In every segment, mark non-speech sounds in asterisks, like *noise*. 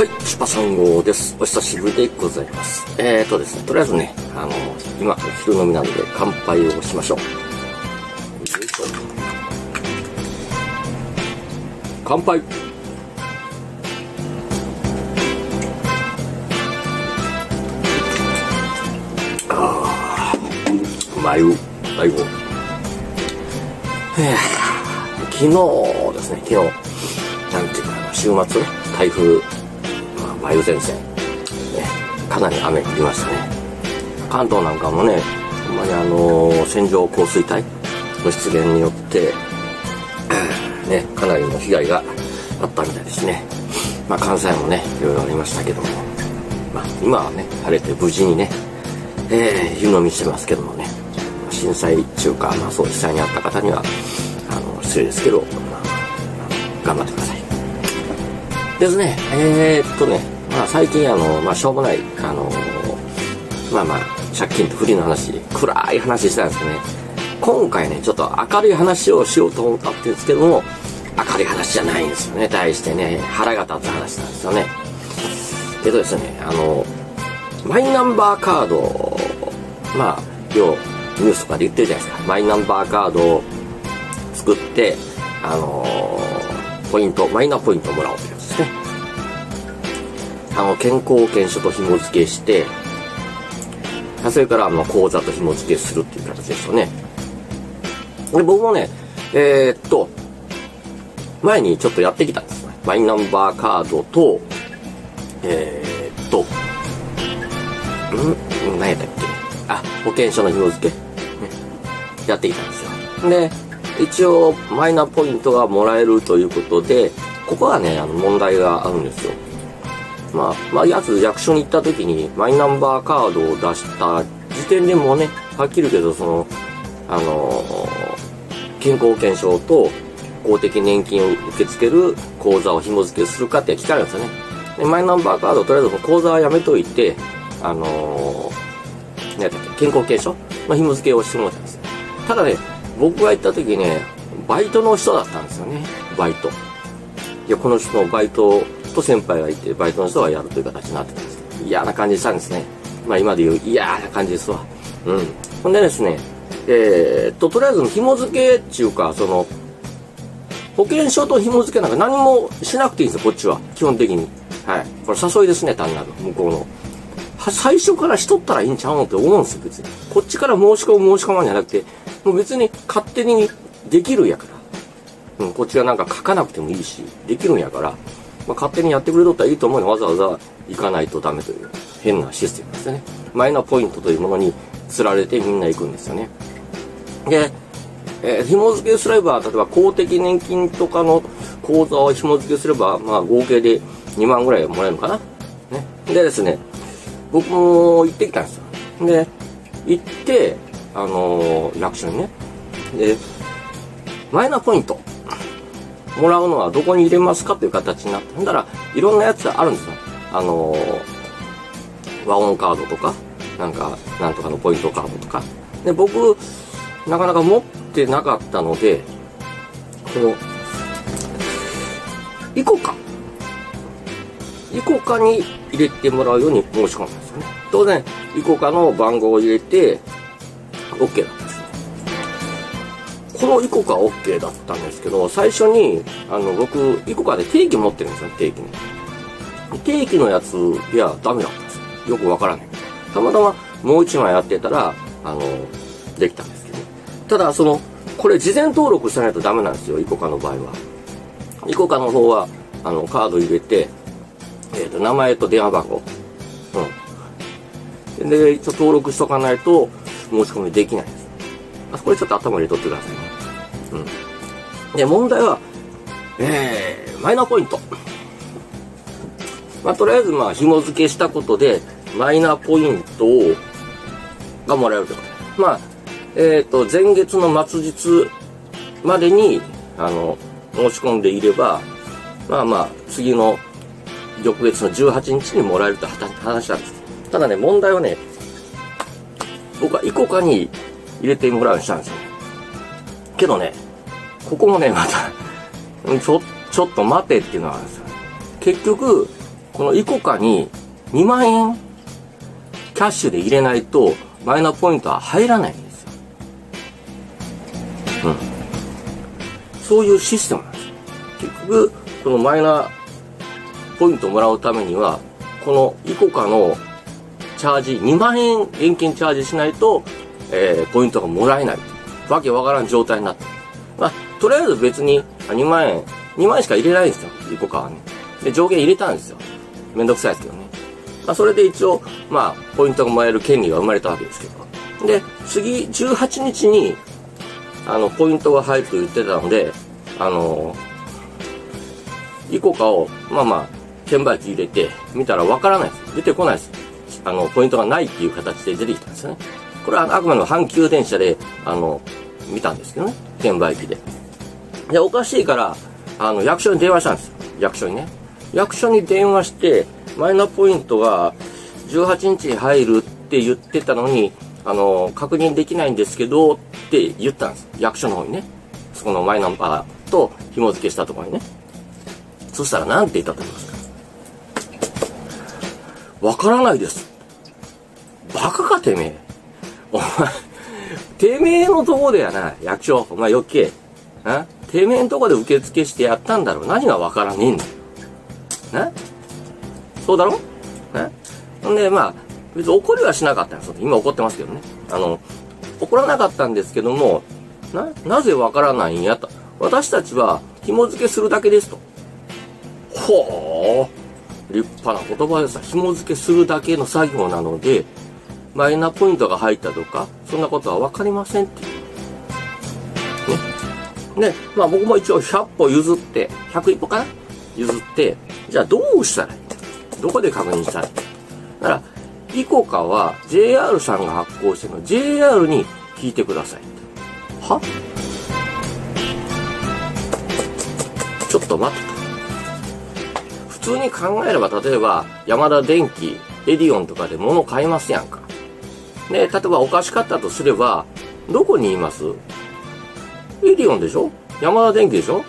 はい、チュパ3号です。お久しぶりでございます。えーとですね、とりあえずね、あの、今昼飲みなので乾杯をしましょう。よいしょ乾杯あー、眉、最後。へー昨日ですね、昨日、なんていうかな、週末、台風、梅雨前線、ね、かなり雨降りましたね。関東なんかもね、ほんまにあのー線状降水帯の出現によって、*clears throat* ね、かなりの被害があったみたいですね。まあ、関西もね、いろいろありましたけども、まあ、今はね、晴れて無事にね、えー、湯飲みしてますけどもね、震災中か、まあ、そう、被災に遭った方には、あの、失礼ですけど、まあ、頑張ってください。ですね、えー、っとね、まあ最近あの、まあしょうもない、あのまあまあ、借金と不利の話、暗い話したんですけどね、今回ね、ちょっと明るい話をしようと思ったんですけども、明るい話じゃないんですよね、対してね、腹が立つ話なんですよね。えっとですね、あの、マイナンバーカード、まあ、要、ニュースとかで言ってるじゃないですか、マイナンバーカードを作って、あのポイント、マイナポイントをもらおうという。あの、健康保険証と紐付けして、それから、あの、口座と紐付けするっていう形ですよね。で、僕もね、えー、っと、前にちょっとやってきたんですね。マイナンバーカードと、えー、っと、ん？何やったっけ？あ、保険証の紐付け、ね、やってきたんですよ。で、一応、マイナポイントがもらえるということで、ここはね、あの、問題があるんですよ。まあ、まあ、やつ役所に行った時に、マイナンバーカードを出した時点でもね、はっきり言うけど、その、あの健康保険証と公的年金を受け付ける口座を紐付けするかって聞かれるんですよね。で、マイナンバーカード、とりあえず口座はやめといて、あの何やったっけ、健康保険証？の紐付けをしてもらったんです。ただね、僕が行った時ね、バイトの人だったんですよね、バイト。いや、この人のバイトと先輩がいて、バイトの人がやるという形になってたんですけど、嫌な感じしたんですね。まあ今で言う嫌な感じですわ。うん。ほんでですね、えー、っと、とりあえず紐付けっていうか、その、保険証と紐付けなんか何もしなくていいんですよ、こっちは。基本的に。はい。これ誘いですね、単なる。向こうの。最初からしとったらいいんちゃうのって思うんですよ、別に。こっちから申し込む申し込まんじゃなくて、もう別に勝手にできるんやから。うん、こっちがなんか書かなくてもいいし、できるんやから、まあ、勝手にやってくれとったらいいと思うのわざわざ行かないとダメという変なシステムですよね。マイナポイントというものに釣られてみんな行くんですよね。で、えー紐付けすれば、例えば公的年金とかの口座を紐付けすれば、まあ合計で2万ぐらいもらえるのかな。ね。でですね、僕も行ってきたんですよ。で、行って、あのー役所にね。で、マイナポイント。もらうのはどこに入れますかという形になって。んだら、いろんなやつあるんですよ。あのー和音カードとか、なんか、なんとかのポイントカードとか。で、僕、なかなか持ってなかったので、この、イコカ。イコカに入れてもらうように申し込んだんですよね。当然、イコカの番号を入れて、OK なんです。このイコカ OK だったんですけど、最初に、あの、僕、イコカで定期持ってるんですよ、定期に。定期のやついやダメだったんですよ。よくわからない。たまたまもう一枚やってたら、あの、できたんですけど。ただ、その、これ事前登録しないとダメなんですよ、イコカの場合は。イコカの方は、あの、カード入れて、えっ、と、名前と電話番号。うん。で、一応登録しとかないと、申し込みできないです。あそこれちょっと頭入れとってください。うん。で、問題は、えー、マイナポイント。まあ、とりあえず、まあ、紐付けしたことで、マイナポイントを、がもらえるということ。まあ、えっ、と、前月の末日までに、あの、申し込んでいれば、まあまあ、次の翌月の18日にもらえるという話なんです。ただね、問題はね、僕はイコカに入れてもらうようにしたんですよ。けどね、ここもね、また、*laughs* ちょ、ちょっと待てっていうのがあるんですよ。結局、このイコカに2万円キャッシュで入れないとマイナポイントは入らないんですよ。うん。そういうシステムなんですよ。結局、このマイナポイントをもらうためには、このイコカのチャージ、2万円現金チャージしないと、えー、ポイントがもらえない。わけわからん状態になってまあ、とりあえず別にあ2万円、2万円しか入れないんですよ、イコカはね。で、上限入れたんですよ。めんどくさいですけどね。まあ、それで一応、まあ、ポイントがもらえる権利が生まれたわけですけど。で、次、18日に、あの、ポイントが入ると言ってたので、あの、イコカを、まあまあ、券売機入れて、見たらわからないです。出てこないです。あの、ポイントがないっていう形で出てきたんですよね。これはあくまでも阪急電車で、あの、見たんですけどね。券売機で。で、おかしいから、あの、役所に電話したんですよ。役所にね。役所に電話して、マイナポイントが18日に入るって言ってたのに、あの、確認できないんですけど、って言ったんです。役所の方にね。そこのマイナンバーと紐付けしたところにね。そしたら何て言ったと思いますかわからないです。バカかてめえ。お前、てめえのとこでやな、役所。お前余計。なてめえのとこで受付してやったんだろう。何がわからねえんだよ。なそうだろ？ね？ほんで、まあ、別に怒りはしなかったんです今怒ってますけどね。あの、怒らなかったんですけども、な、なぜわからないんやと。私たちは紐付けするだけですと。ほう。立派な言葉でさ、紐付けするだけの作業なので、マイナポイントが入ったとか、そんなことは分かりませんっていう。ね。まあ僕も一応100歩譲って、101歩かな？譲って、じゃあどうしたらいい？どこで確認したらいい？だから、イコカは JR さんが発行してるの JR に聞いてください。は？ちょっと待って普通に考えれば、例えば、ヤマダ電機、エディオンとかで物買いますやんか。ね、例えばおかしかったとすれば、どこにいます？エディオンでしょ？ヤマダ電機でしょ？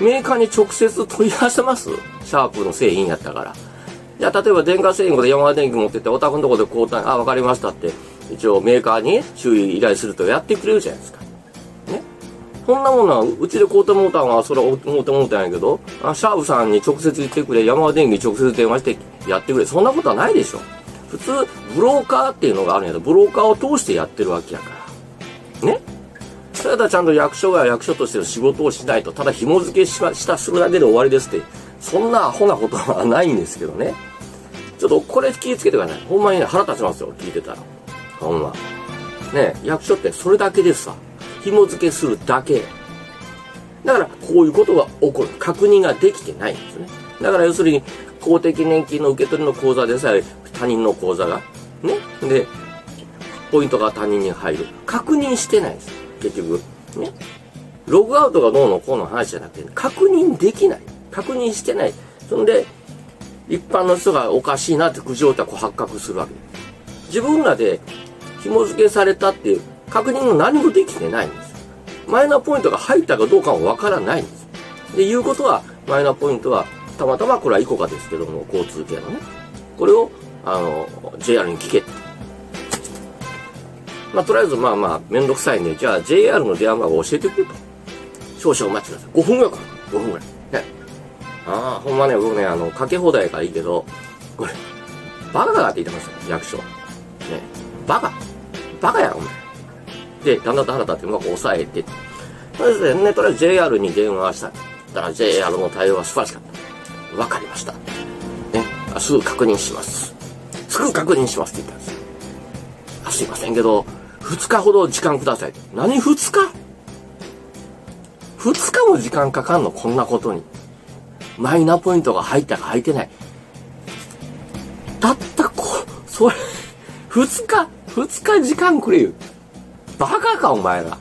メーカーに直接問い合わせます？シャープの製品やったから。じゃあ、例えば電化製品でヤマダ電機持ってって、お宅のとこで交代、あ、わかりましたって、一応メーカーに修理依頼するとやってくれるじゃないですか。ね？そんなものは、うちで買うてもうたんは、それ思ってもうたんやけど、あシャープさんに直接言ってくれ、ヤマダ電機に直接電話してやってくれ。そんなことはないでしょ。普通、ブローカーっていうのがあるんやけど、ブローカーを通してやってるわけやから。ね？それだちゃんと役所が役所としての仕事をしないと、ただ紐付けししたするだけで終わりですって、そんなアホなことはないんですけどね。ちょっとこれ気をつけてください。ほんまにね、腹立ちますよ、聞いてたら。ほんま。ね役所ってそれだけでさ、紐付けするだけ。だから、こういうことが起こる。確認ができてないんですね。だから要するに、公的年金の受け取りの口座でさえ、他人の口座が、ね。で、ポイントが他人に入る。確認してないです。結局。ね。ログアウトがどうのこうの話じゃなくて、確認できない。確認してない。そんで、一般の人がおかしいなって苦情って発覚するわけです自分らで紐付けされたっていう確認も何もできてないんです。マイナポイントが入ったかどうかもわからないんです。で、いうことは、マイナポイントは、たまたまこれはイコカですけども、交通系のね。これを、あの、JR に聞けって。まあ、とりあえず、まあまあ、めんどくさいんで、じゃあ JR の電話番号教えてくれと。少々お待ちください。5分ぐらいかな。5分ぐらい。ね。ああ、ほんまね、僕ね、あの、かけ放題からいいけど、これ、バカだって言ってましたよ、役所。ね。バカバカやろ、お前。で、だんだんだんだんってうまく抑えて。それでね、とりあえず JR に電話した。だから JR の対応は素晴らしかった。わかりました。ね。あすぐ確認します。すぐ確認しますって言ったんですよ。あすいませんけど、2日ほど時間ください。何2日 ?2 日も時間かかんの？こんなことに。マイナポイントが入ったか入ってない。たったこ、それ、2日、2日時間くれよ。バカかお前ら。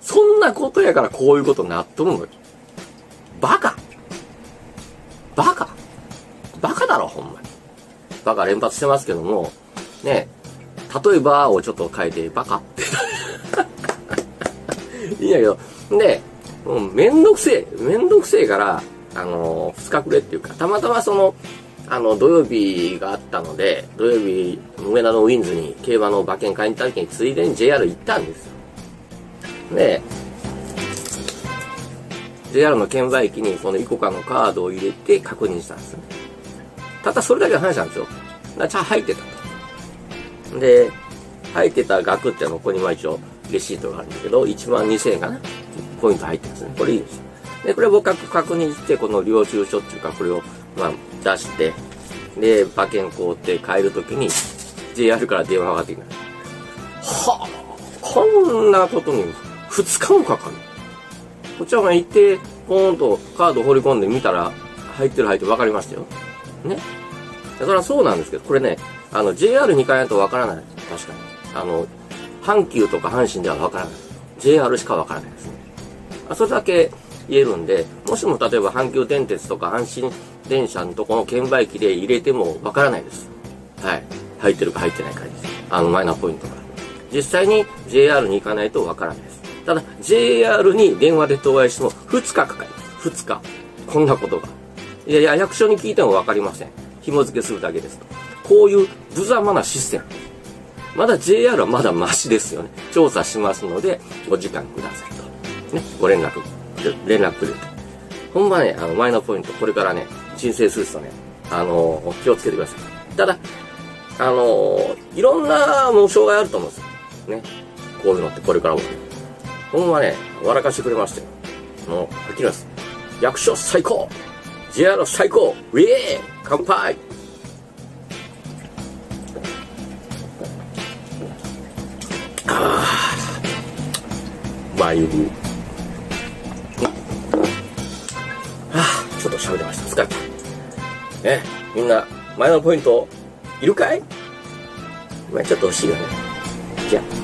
そんなことやからこういうことなっとるのよ。バカバカバカだろ、ほんまに。バカ連発してますけども、ねえ、例えばをちょっと変えて、バカって *laughs* いいんやけど、で、もうめんどくせえ、めんどくせえから、あの、2日くれっていうか、たまたまその、あの、土曜日があったので、土曜日、上田のウィンズに競馬の馬券買いに行った時に、ついでに JR 行ったんですよ。で、JR の券売機にそのイコカのカードを入れて確認したんですよね。ただそれだけの話なんですよ。だちゃん入ってたと。で、入ってた額ってのはここにまあ一応レシートがあるんだけど、1万2000円かな。ポイント入ってますね。これいいですよ。で、これ僕が確認して、この領収書っていうか、これを、まあ、出して、で、馬券買うて帰るときに、JR から電話がかかってきた。はあ、こんなことに2日もかかる。こちらが行って、ポーンとカード放り込んでみたら、入ってる入って分かりましたよ。ね。だからそうなんですけど、これね、あの、JR に行かないと分からない。確かに。あの、阪急とか阪神では分からない。JR しか分からないですね。それだけ言えるんで、もしも例えば阪急電鉄とか阪神電車のとこの券売機で入れてもわからないです。はい。入ってるか入ってないかです。あの、マイナポイントが。実際に JR に行かないとわからないです。ただ、JR に電話で問い合いしても2日かかります。2日。こんなことが。いやいや、役所に聞いてもわかりません。紐付けするだけですと。こういう無様なシステム。まだ JR はまだマシですよね。調査しますので、お時間くださいと。ね、ご連絡連絡くれる。ほんまね、あの、マイナポイント、これからね、申請する人ね、あの、気をつけてください。ただ、あの、いろんな、もう障害あると思うんですよ。ね。こういうのってこれからも。ほんまね、笑かしてくれましたよ。もう、はっきり言います。役所最高 !JR 最高ウィー乾杯あ、眉毛。ちょっと喋りました。疲れた。ね、みんな、前のポイント、いるかい?まあちょっと欲しいよね。じゃあ。